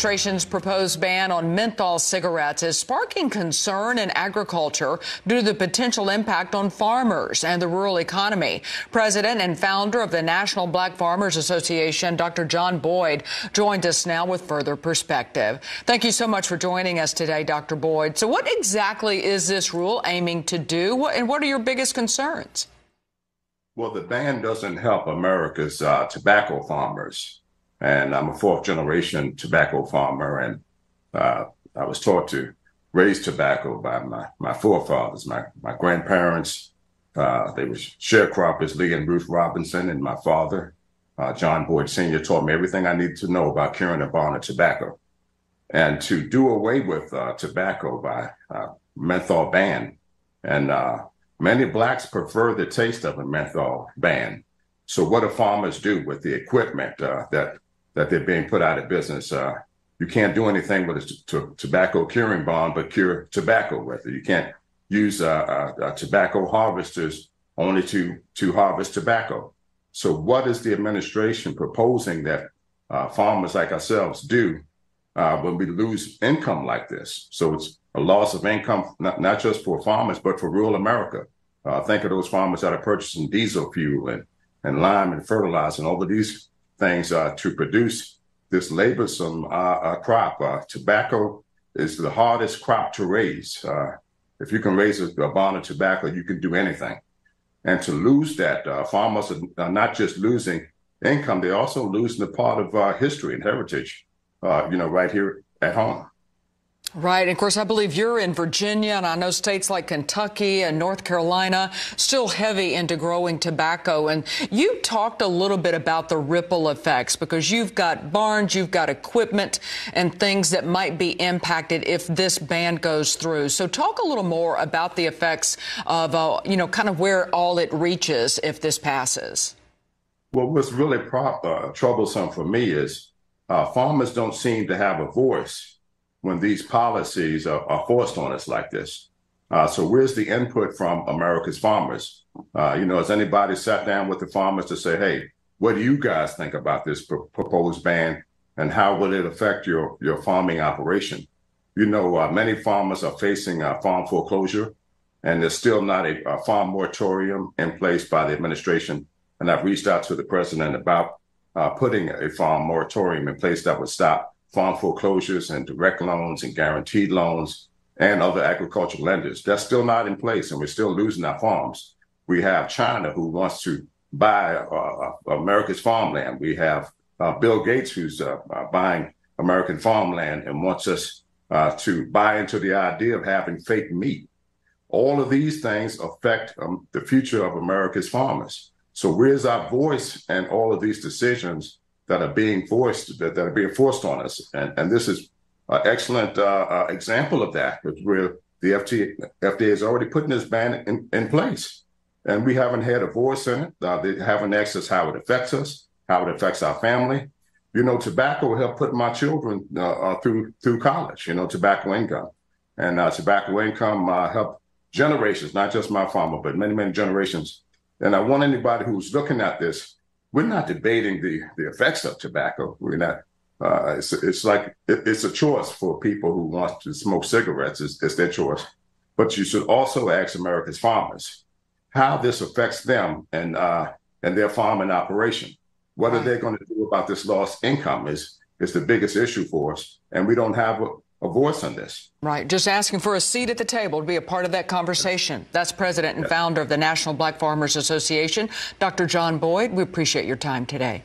administration's proposed ban on menthol cigarettes is sparking concern in agriculture due to the potential impact on farmers and the rural economy. President and founder of the National Black Farmers Association, Dr. John Boyd, joins us now with further perspective. Thank you so much for joining us today, Dr. Boyd. So, what exactly is this rule aiming to do, and what are your biggest concerns? Well, the ban doesn't help America's uh, tobacco farmers and I'm a fourth generation tobacco farmer, and uh, I was taught to raise tobacco by my, my forefathers, my, my grandparents. Uh, they were sharecroppers, Lee and Ruth Robinson, and my father, uh, John Boyd Sr., taught me everything I needed to know about curing and bond of tobacco. And to do away with uh, tobacco by uh, menthol ban, and uh, many blacks prefer the taste of a menthol ban. So, what do farmers do with the equipment that that they're being put out of business. Uh, you can't do anything with a t- tobacco curing barn, but cure tobacco with it. You can't use uh, uh, uh, tobacco harvesters only to to harvest tobacco. So, what is the administration proposing that uh, farmers like ourselves do uh, when we lose income like this? So, it's a loss of income not, not just for farmers, but for rural America. think of those farmers that are purchasing diesel fuel and, and lime and fertilizer and all of these things uh, to produce this laborsome uh, uh, crop. Uh, tobacco is the hardest crop to raise. Uh, if you can raise a, a barn of tobacco, you can do anything. And to lose that, uh, farmers are not just losing income; they're also losing a part of history and heritage. you know, right here at home. Right. And of course, I believe you're in Virginia, and I know states like Kentucky and North Carolina still heavy into growing tobacco. And you talked a little bit about the ripple effects because you've got barns, you've got equipment, and things that might be impacted if this ban goes through. So, talk a little more about the effects of, uh, you know, kind of where all it reaches if this passes. Well, what's really pro- uh, troublesome for me is uh, farmers don't seem to have a voice when these policies are, are forced on us like this. Uh, so where's the input from America's farmers? Uh, you know, has anybody sat down with the farmers to say, hey, what do you guys think about this proposed ban and how will it affect your, your farming operation? You know, uh, many farmers are facing farm foreclosure and there's still not a, a, farm moratorium in place by the administration. And I've reached out to the president about uh, putting a farm moratorium in place that would stop farm foreclosures and direct loans and guaranteed loans and other agricultural lenders. That's still not in place, and we're still losing our farms. We have China who wants to buy uh, uh America's farmland. We have uh, Bill Gates who's uh, uh buying American farmland and wants us uh, to buy into the idea of having fake meat. All of these things affect um, the future of America's farmers. So where's our voice and all of these decisions that are being forced that, that are being forced on us. And, and this is an excellent uh, uh, example of that, where the FT, FDA is already putting this ban in, in place. And we haven't had a voice in it. Uh, they haven't asked us how it affects us, how it affects our family. You know, tobacco helped put my children uh, uh, through through college. You know, tobacco income, and uh, tobacco income helped generations, not just my farmer, but many many generations. And I want anybody who's looking at this we're not debating the, the effects of tobacco. We're not. Uh, it's, it's like it, it's a choice for people who want to smoke cigarettes. It's, it's their choice. But you should also ask America's farmers how this affects them and uh, and their farming operation. What are they going to do about this lost income is is the biggest issue for us, and we don't have a, voice on this. Right. Just asking for a seat at the table to be a part of that conversation. That's president and founder of the National Black Farmers Association, Dr. John Boyd. We appreciate your time today.